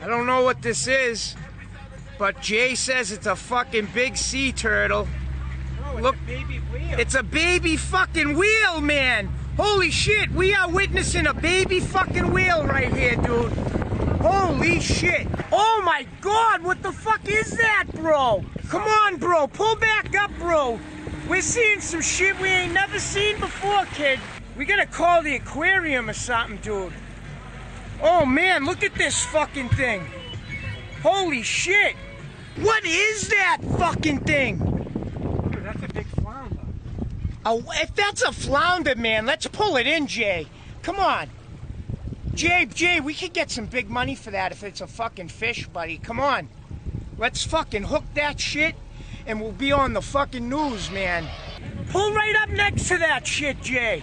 I don't know what this is, but Jay says it's a fucking big sea turtle. Oh, it's Look, a baby wheel. It's a baby fucking wheel, man. Holy shit, we are witnessing a baby fucking wheel right here, dude. Holy shit. Oh my god, what the fuck is that, bro? Come on, bro. Pull back up, bro. We're seeing some shit we ain't never seen before, kid. We gotta call the aquarium or something, dude. Oh man, look at this fucking thing. Holy shit. What is that fucking thing? Dude, that's a big flounder. Oh, if that's a flounder, man, let's pull it in, Jay. Come on. Jay, Jay, we could get some big money for that if it's a fucking fish, buddy. Come on. Let's fucking hook that shit and we'll be on the fucking news, man. Pull right up next to that shit, Jay.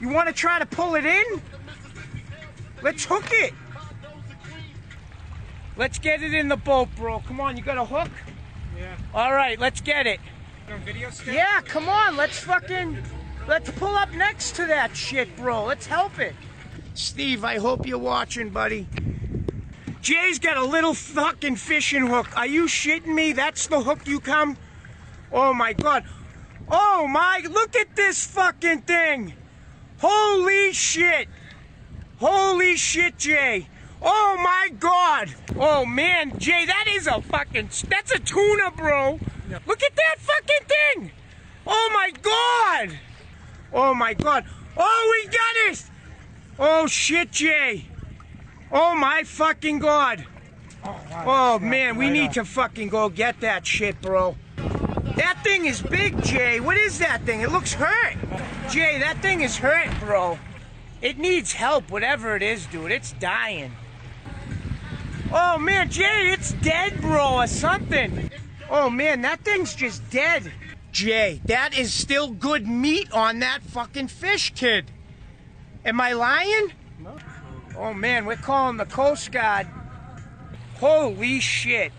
You want to try to pull it in? Let's hook it. Let's get it in the boat, bro. Come on, you got a hook? Yeah. All right, let's get it. Video? Yeah, come on, let's fucking let's pull up next to that shit, bro. Let's help it. Steve, I hope you're watching, buddy. Jay's got a little fucking fishing hook. Are you shitting me? That's the hook you come? Oh my god. Oh my, look at this fucking thing. Holy shit. Holy shit, Jay. Oh my god. Oh man, Jay, that is a fucking, that's a tuna, bro. Look at that fucking thing. Oh my god. Oh my god. Oh, we got it. Oh shit, Jay. Oh my fucking god. Oh, wow, Oh man, we right need to fucking go get that shit, bro. That thing is big, Jay. What is that thing? It looks hurt. Jay, that thing is hurt, bro. It needs help, whatever it is, dude. It's dying. Oh man, Jay, it's dead, bro, or something. Oh man, that thing's just dead. Jay, that is still good meat on that fucking fish, kid. Am I lying? No. Oh man, we're calling the Coast Guard. Holy shit.